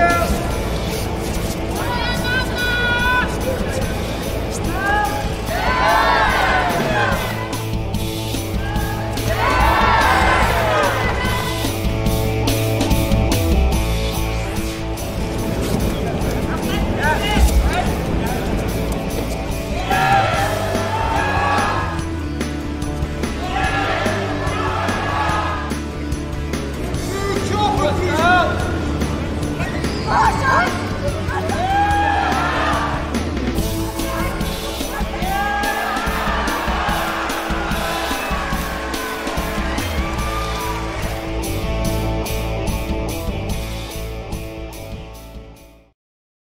Yeah. 住手